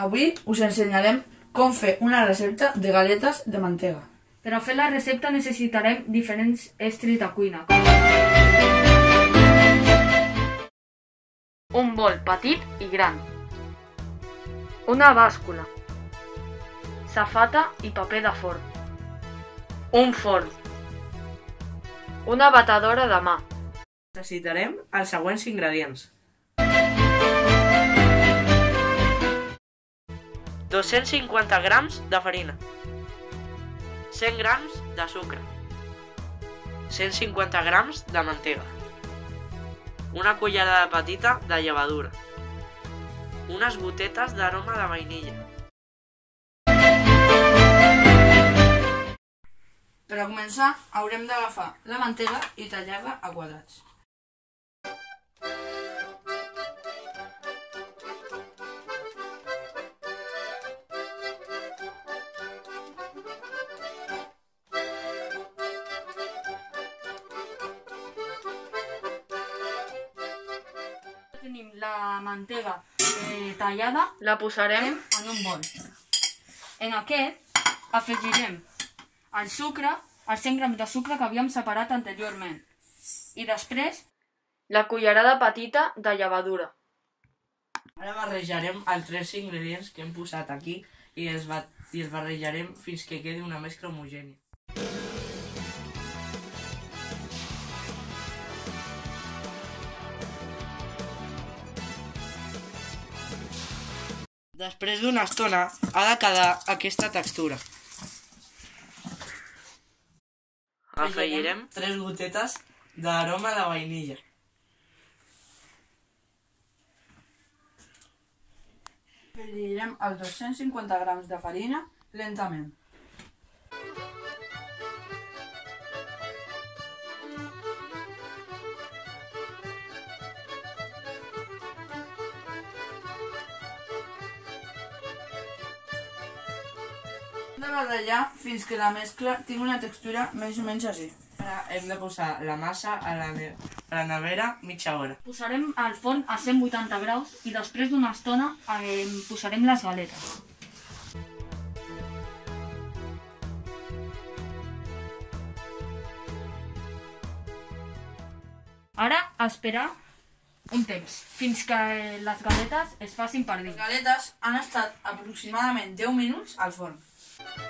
Avui us ensenyarem com fer una recepta de galetes de mantega. Per a fer la recepta necessitarem diferents estris de cuina. Un bol petit i gran. Una bàscula. Safata i paper de forn. Un forn. Una batedora de mà. Necessitarem els següents ingredients. 250 grams de farina. 100 grams de sucre. 150 grams de mantega. Una cullerada petita de llevadura. Unes gotetes d'aroma de vainilla. Per a començar, haurem d'agafar la mantega i tallar-la a quadrats. La mantega eh, tallada, la posarem en un bol. En aquest afegirem el sucre, els 100 grams de sucre que havíem separat anteriorment. I després la cullerada petita de llevadura. Ara barrejarem els tres ingredients que hem posat aquí i els, i els barrejarem fins que quedi una mescla homogènia. Després d'una estona ha de quedar aquesta textura. Afegirem tres gotetes d'aroma de vainilla. Afegirem els 250 grams de farina lentament. De barrejar fins que la mescla tingui una textura més o menys així. Ara hem de posar la massa a la, ne a la nevera mitja hora. Posarem al forn a 180 graus i després d'una estona eh, posarem les galetes. Ara a esperar un temps, fins que les galetes es facin per Les dins. galetes han estat aproximadament 10 minuts al forn. Thank you.